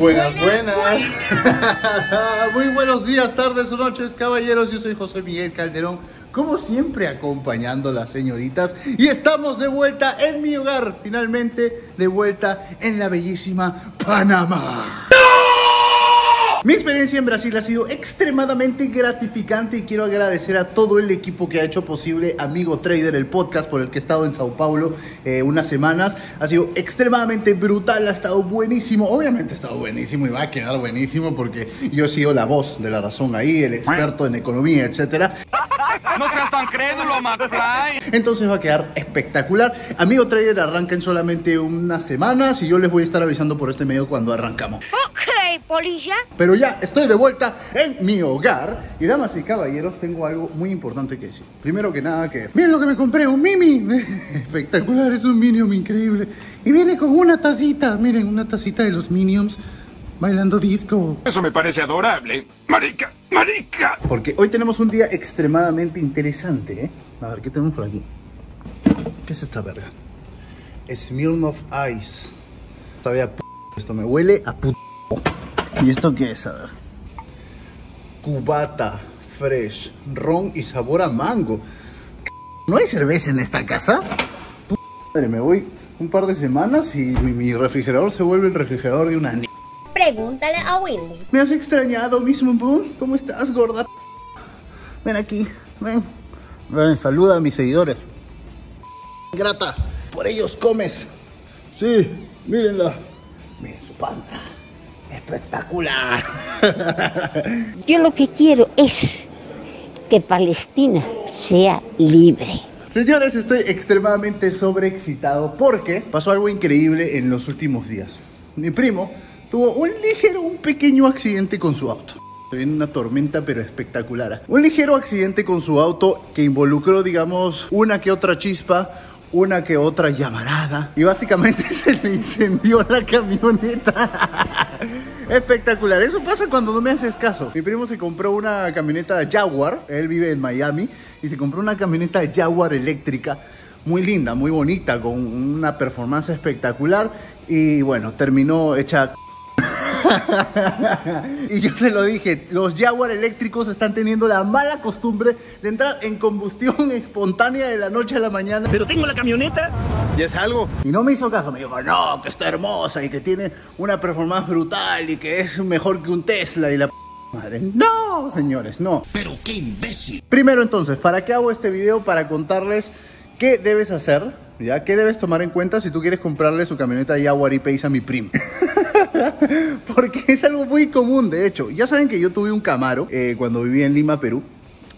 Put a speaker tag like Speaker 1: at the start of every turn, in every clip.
Speaker 1: Buenas, buenas. Muy buenos días, tardes o noches, caballeros. Yo soy José Miguel Calderón, como siempre acompañando a las señoritas. Y estamos de vuelta en mi hogar, finalmente de vuelta en la bellísima Panamá. Mi experiencia en Brasil ha sido extremadamente gratificante y quiero agradecer a todo el equipo que ha hecho posible Amigo Trader, el podcast por el que he estado en Sao Paulo eh, unas semanas. Ha sido extremadamente brutal, ha estado buenísimo. Obviamente ha estado buenísimo y va a quedar buenísimo porque yo he sido la voz de la razón ahí, el experto en economía, etcétera.
Speaker 2: No seas tan crédulo, McFly.
Speaker 1: Entonces va a quedar espectacular. Amigo Trader arranca en solamente unas semanas y yo les voy a estar avisando por este medio cuando arrancamos.
Speaker 3: Ok, polilla.
Speaker 1: Pero ya estoy de vuelta en mi hogar. Y damas y caballeros, tengo algo muy importante que decir. Primero que nada, que miren lo que me compré, un Mimi. Espectacular, es un Minion increíble. Y viene con una tacita, miren, una tacita de los Minions bailando disco.
Speaker 2: Eso me parece adorable. Marica, marica.
Speaker 1: Porque hoy tenemos un día extremadamente interesante, ¿eh? A ver, ¿qué tenemos por aquí? ¿Qué es esta verga? Smirnoff Ice. Todavía p esto me huele a p ¿Y esto qué es? A ver. Cubata, fresh, ron y sabor a mango. ¿No hay cerveza en esta casa? P madre, me voy un par de semanas y mi, mi refrigerador se vuelve el refrigerador de una niña.
Speaker 3: Pregúntale a Windy.
Speaker 1: ¿Me has extrañado, Miss Boom? ¿Cómo estás, gorda? Ven aquí, ven. Ven, saluda a mis seguidores. Grata, por ellos comes. Sí, mírenla. Miren su panza. Espectacular.
Speaker 3: Yo lo que quiero es que Palestina sea libre.
Speaker 1: Señores, estoy extremadamente sobreexcitado porque pasó algo increíble en los últimos días. Mi primo tuvo un ligero, un pequeño accidente con su auto. En una tormenta pero espectacular. Un ligero accidente con su auto que involucró, digamos, una que otra chispa, una que otra llamarada. Y básicamente se le incendió la camioneta. Espectacular. Eso pasa cuando no me haces caso. Mi primo se compró una camioneta Jaguar. Él vive en Miami. Y se compró una camioneta Jaguar eléctrica. Muy linda, muy bonita, con una performance espectacular. Y bueno, terminó hecha y yo se lo dije, los Jaguar eléctricos están teniendo la mala costumbre de entrar en combustión espontánea de la noche a la mañana.
Speaker 2: Pero tengo la camioneta.
Speaker 1: Y es algo. Y no me hizo caso, me dijo, no, que está hermosa y que tiene una performance brutal y que es mejor que un Tesla y la... p- Madre, no, señores, no.
Speaker 2: Pero qué imbécil.
Speaker 1: Primero entonces, ¿para qué hago este video? Para contarles qué debes hacer, ¿ya? ¿Qué debes tomar en cuenta si tú quieres comprarle su camioneta Jaguar y Pace a mi primo? Porque es algo muy común, de hecho. Ya saben que yo tuve un Camaro eh, cuando vivía en Lima, Perú.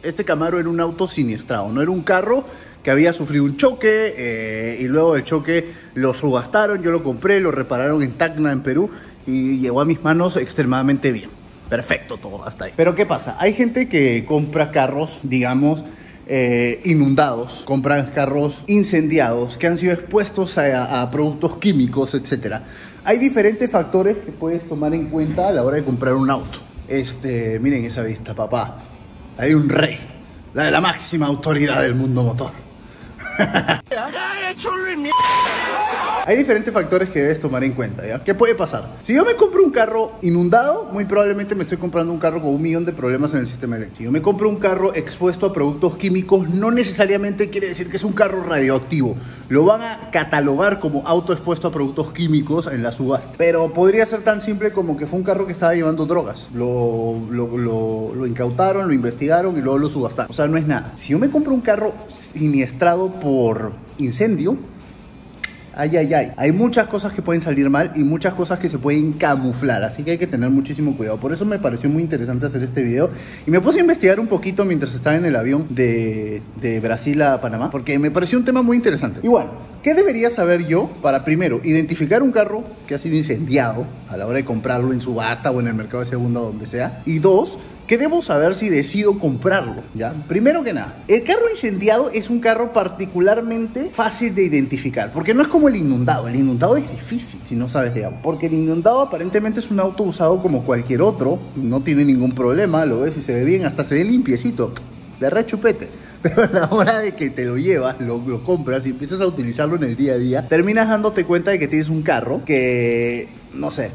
Speaker 1: Este Camaro era un auto siniestrado, no era un carro que había sufrido un choque eh, y luego del choque lo subastaron, yo lo compré, lo repararon en Tacna, en Perú y llegó a mis manos extremadamente bien. Perfecto todo, hasta ahí. Pero ¿qué pasa? Hay gente que compra carros, digamos, eh, inundados, compran carros incendiados que han sido expuestos a, a productos químicos, etc. Hay diferentes factores que puedes tomar en cuenta a la hora de comprar un auto. Este, miren esa vista, papá. Hay un rey, la de la máxima autoridad del mundo motor. Hay diferentes factores que debes tomar en cuenta, ¿ya? ¿Qué puede pasar? Si yo me compro un carro inundado, muy probablemente me estoy comprando un carro con un millón de problemas en el sistema eléctrico. Si yo me compro un carro expuesto a productos químicos, no necesariamente quiere decir que es un carro radioactivo. Lo van a catalogar como auto expuesto a productos químicos en la subasta. Pero podría ser tan simple como que fue un carro que estaba llevando drogas. Lo, lo, lo, lo incautaron, lo investigaron y luego lo subastaron. O sea, no es nada. Si yo me compro un carro siniestrado por incendio, Ay, ay, ay. Hay muchas cosas que pueden salir mal y muchas cosas que se pueden camuflar, así que hay que tener muchísimo cuidado. Por eso me pareció muy interesante hacer este video y me puse a investigar un poquito mientras estaba en el avión de, de Brasil a Panamá, porque me pareció un tema muy interesante. Igual, ¿qué debería saber yo para primero identificar un carro que ha sido incendiado a la hora de comprarlo en subasta o en el mercado de segunda o donde sea? Y dos, ¿Qué debo saber si decido comprarlo? ¿Ya? Primero que nada, el carro incendiado es un carro particularmente fácil de identificar, porque no es como el inundado. El inundado es difícil si no sabes de auto, porque el inundado aparentemente es un auto usado como cualquier otro, no tiene ningún problema, lo ves y se ve bien, hasta se ve limpiecito, de re chupete. Pero a la hora de que te lo llevas, lo compras y empiezas a utilizarlo en el día a día, terminas dándote cuenta de que tienes un carro que, no sé,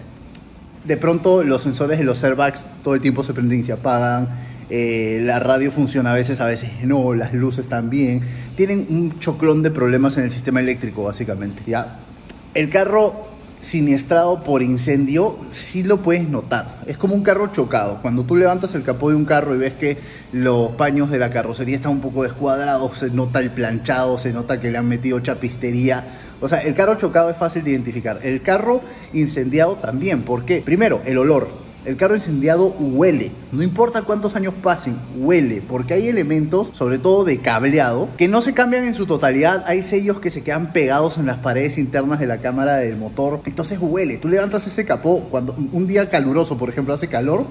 Speaker 1: de pronto los sensores de los airbags todo el tiempo se prenden y se apagan. eh, la radio funciona a veces, a veces no, las luces también. Tienen un choclón de problemas en el sistema eléctrico, básicamente. ¿ya? El carro siniestrado por incendio, sí lo puedes notar. Es como un carro chocado. Cuando tú levantas el capó de un carro y ves que los paños de la carrocería están un poco descuadrados, se nota el planchado, se nota que le han metido chapistería. O sea, el carro chocado es fácil de identificar. El carro incendiado también. ¿Por qué? Primero, el olor. El carro incendiado huele. No importa cuántos años pasen, huele. Porque hay elementos, sobre todo de cableado, que no se cambian en su totalidad. Hay sellos que se quedan pegados en las paredes internas de la cámara del motor. Entonces huele. Tú levantas ese capó cuando un día caluroso, por ejemplo, hace calor.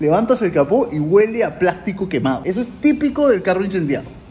Speaker 1: Levantas el capó y huele a plástico quemado. Eso es típico del carro incendiado.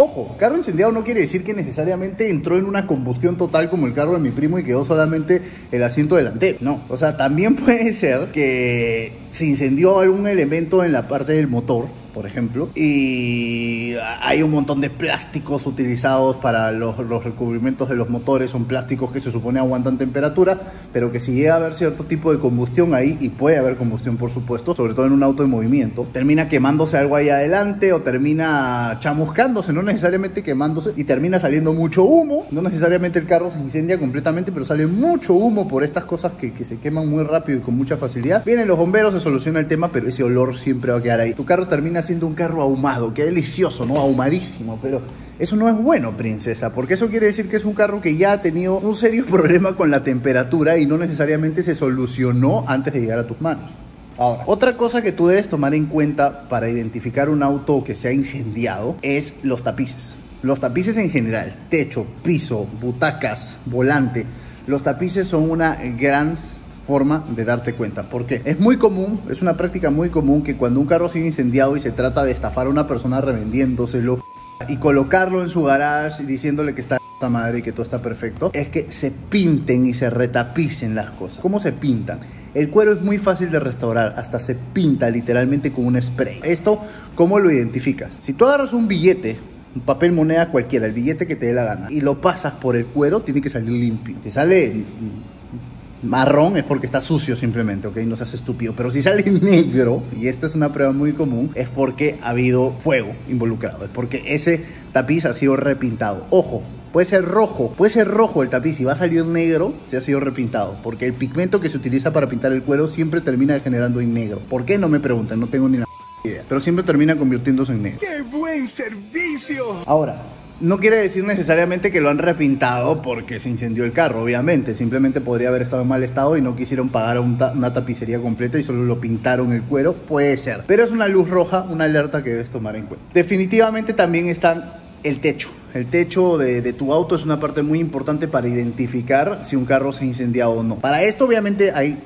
Speaker 1: Ojo, carro incendiado no quiere decir que necesariamente entró en una combustión total como el carro de mi primo y quedó solamente el asiento delantero. No, o sea, también puede ser que se incendió algún elemento en la parte del motor, por ejemplo, y hay un montón de plásticos utilizados para los, los recubrimientos de los motores, son plásticos que se supone aguantan temperatura, pero que si llega a haber cierto tipo de combustión ahí, y puede haber combustión por supuesto, sobre todo en un auto en movimiento, termina quemándose algo ahí adelante o termina chamuscándose, no necesariamente quemándose, y termina saliendo mucho humo, no necesariamente el carro se incendia completamente, pero sale mucho humo por estas cosas que, que se queman muy rápido y con mucha facilidad. Vienen los bomberos, se soluciona el tema, pero ese olor siempre va a quedar ahí. Tu carro termina siendo un carro ahumado, qué delicioso, ¿no? Ahumadísimo, pero eso no es bueno, princesa, porque eso quiere decir que es un carro que ya ha tenido un serio problema con la temperatura y no necesariamente se solucionó antes de llegar a tus manos. Ahora, otra cosa que tú debes tomar en cuenta para identificar un auto que se ha incendiado es los tapices. Los tapices en general, techo, piso, butacas, volante. Los tapices son una gran forma de darte cuenta. Porque es muy común, es una práctica muy común que cuando un carro sigue incendiado y se trata de estafar a una persona revendiéndoselo y colocarlo en su garage y diciéndole que está puta madre y que todo está perfecto, es que se pinten y se retapicen las cosas. ¿Cómo se pintan? El cuero es muy fácil de restaurar, hasta se pinta literalmente con un spray. Esto, ¿cómo lo identificas? Si tú agarras un billete, un papel moneda cualquiera, el billete que te dé la gana, y lo pasas por el cuero, tiene que salir limpio. Si sale marrón es porque está sucio simplemente, ¿ok? No se hace estúpido. Pero si sale negro, y esta es una prueba muy común, es porque ha habido fuego involucrado. Es porque ese tapiz ha sido repintado. Ojo, Puede ser rojo, puede ser rojo el tapiz y va a salir negro si ha sido repintado. Porque el pigmento que se utiliza para pintar el cuero siempre termina degenerando en negro. ¿Por qué? No me pregunten, no tengo ni la idea. Pero siempre termina convirtiéndose en negro.
Speaker 2: ¡Qué buen servicio!
Speaker 1: Ahora, no quiere decir necesariamente que lo han repintado porque se incendió el carro, obviamente. Simplemente podría haber estado en mal estado y no quisieron pagar una tapicería completa y solo lo pintaron el cuero. Puede ser. Pero es una luz roja, una alerta que debes tomar en cuenta. Definitivamente también están el techo. El techo de, de, tu auto es una parte muy importante para identificar si un carro se ha incendiado o no. Para esto obviamente hay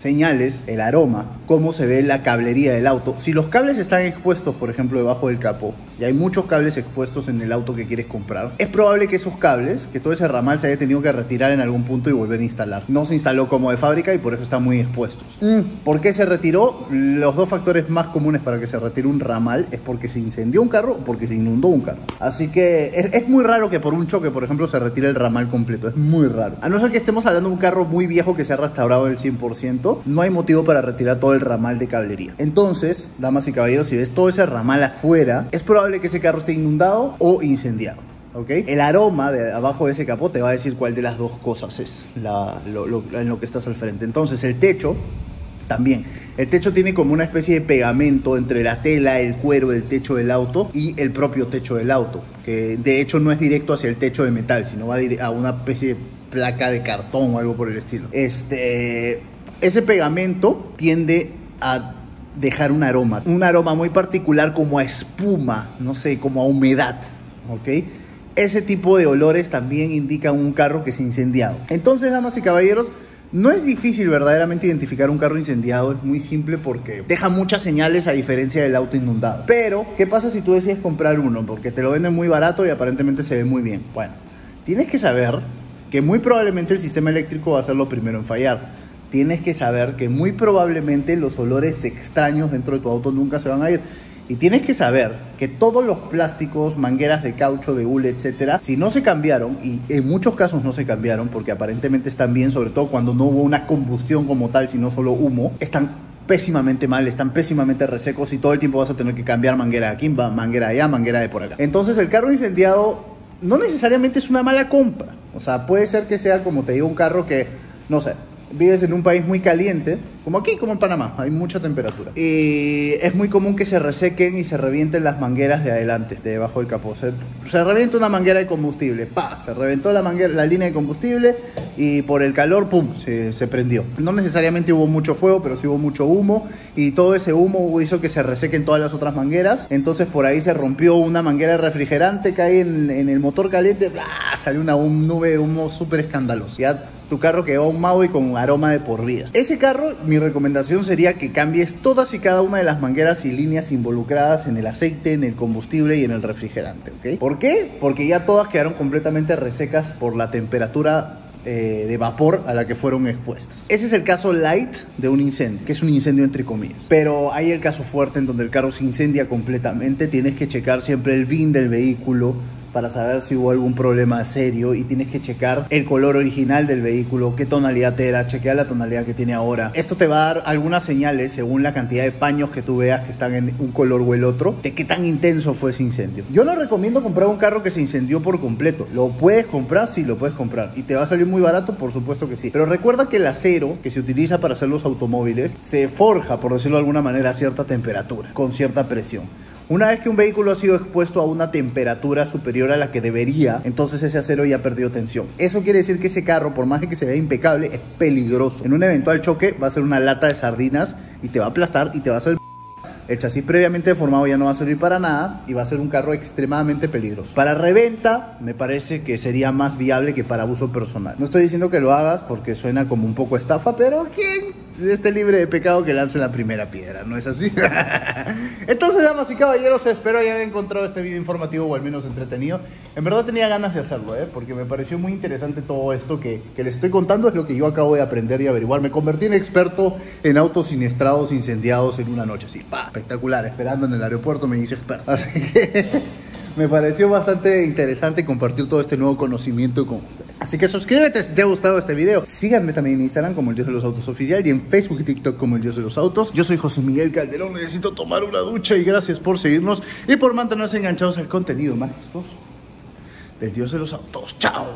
Speaker 1: señales, el aroma, cómo se ve la cablería del auto. Si los cables están expuestos, por ejemplo, debajo del capó, y hay muchos cables expuestos en el auto que quieres comprar, es probable que esos cables, que todo ese ramal se haya tenido que retirar en algún punto y volver a instalar. No se instaló como de fábrica y por eso están muy expuestos. Mm, ¿Por qué se retiró? Los dos factores más comunes para que se retire un ramal es porque se incendió un carro o porque se inundó un carro. Así que es, es muy raro que por un choque, por ejemplo, se retire el ramal completo. Es muy raro. A no ser que estemos hablando de un carro muy viejo que se ha restaurado el 100%, no hay motivo para retirar todo el ramal de cablería. Entonces, damas y caballeros, si ves todo ese ramal afuera, es probable que ese carro esté inundado o incendiado. ¿ok? El aroma de abajo de ese capó te va a decir cuál de las dos cosas es lo, en lo que estás al frente. Entonces, el techo también. El techo tiene como una especie de pegamento entre la tela, el cuero del techo del auto y el propio techo del auto, que de hecho no es directo hacia el techo de metal, sino va a una especie de placa de cartón o algo por el estilo. Este, ese pegamento tiende a dejar un aroma, un aroma muy particular como a espuma, no sé, como a humedad, ¿ok? Ese tipo de olores también indican un carro que se ha incendiado. Entonces, damas y caballeros, no es difícil verdaderamente identificar un carro incendiado, es muy simple porque deja muchas señales a diferencia del auto inundado. Pero, ¿qué pasa si tú decides comprar uno? Porque te lo venden muy barato y aparentemente se ve muy bien. Bueno, tienes que saber que muy probablemente el sistema eléctrico va a ser lo primero en fallar tienes que saber que muy probablemente los olores extraños dentro de tu auto nunca se van a ir. Y tienes que saber que todos los plásticos, mangueras de caucho, de hule, etcétera, si no se cambiaron, y en muchos casos no se cambiaron, porque aparentemente están bien, sobre todo cuando no hubo una combustión como tal, sino solo humo, están pésimamente mal, están pésimamente resecos y todo el tiempo vas a tener que cambiar manguera de aquí, manguera allá, manguera de por acá. Entonces el carro incendiado no necesariamente es una mala compra. O sea, puede ser que sea, como te digo, un carro que, no sé, vives en un país muy caliente, como aquí, como en Panamá, hay mucha temperatura. Y es muy común que se resequen y se revienten las mangueras de adelante, de debajo del capó. Se, se revienta una manguera de combustible, pa, se reventó la manguera, la línea de combustible y por el calor, pum, se, se prendió. No necesariamente hubo mucho fuego, pero sí hubo mucho humo y todo ese humo hizo que se resequen todas las otras mangueras. Entonces por ahí se rompió una manguera refrigerante, cae en, en el motor caliente, ¡bla! salió una nube de humo súper escandalosa. Tu carro quedó ahumado y con aroma de por vida. Ese carro, mi recomendación sería que cambies todas y cada una de las mangueras y líneas involucradas en el aceite, en el combustible y en el refrigerante, ¿ok? ¿Por qué? Porque ya todas quedaron completamente resecas por la temperatura eh, de vapor a la que fueron expuestas. Ese es el caso light de un incendio, que es un incendio entre comillas. Pero hay el caso fuerte en donde el carro se incendia completamente. Tienes que checar siempre el VIN del vehículo para saber si hubo algún problema serio y tienes que checar el color original del vehículo, qué tonalidad era, chequear la tonalidad que tiene ahora. Esto te va a dar algunas señales según la cantidad de paños que tú veas que están en un color o el otro, de qué tan intenso fue ese incendio. Yo no recomiendo comprar un carro que se incendió por completo. ¿Lo puedes comprar? Sí, lo puedes comprar. ¿Y te va a salir muy barato? Por supuesto que sí. Pero recuerda que el acero que se utiliza para hacer los automóviles se forja, por decirlo de alguna manera, a cierta temperatura, con cierta presión. Una vez que un vehículo ha sido expuesto a una temperatura superior a la que debería, entonces ese acero ya perdió tensión. Eso quiere decir que ese carro, por más que se vea impecable, es peligroso. En un eventual choque va a ser una lata de sardinas y te va a aplastar y te va a hacer el chasis previamente deformado ya no va a servir para nada y va a ser un carro extremadamente peligroso. Para reventa me parece que sería más viable que para uso personal. No estoy diciendo que lo hagas porque suena como un poco estafa, pero ¿quién esté libre de pecado que lance la primera piedra? ¿No es así? Entonces, damas y caballeros, espero hayan encontrado este video informativo o al menos entretenido. En verdad tenía ganas de hacerlo, ¿eh? porque me pareció muy interesante todo esto que, que les estoy contando. Es lo que yo acabo de aprender y averiguar. Me convertí en experto en autos siniestrados, incendiados en una noche así. ¡Pah! espectacular. Esperando en el aeropuerto me hice experto. Así que me pareció bastante interesante compartir todo este nuevo conocimiento con ustedes. Así que suscríbete si te ha gustado este video. Síganme también en Instagram como el Dios de los Autos Oficial y en Facebook y TikTok como el Dios de los Autos. Yo soy José Miguel Calderón. Necesito tomar una ducha y gracias por seguirnos y por mantenerse enganchados al contenido más del Dios de los Autos. ¡Chao!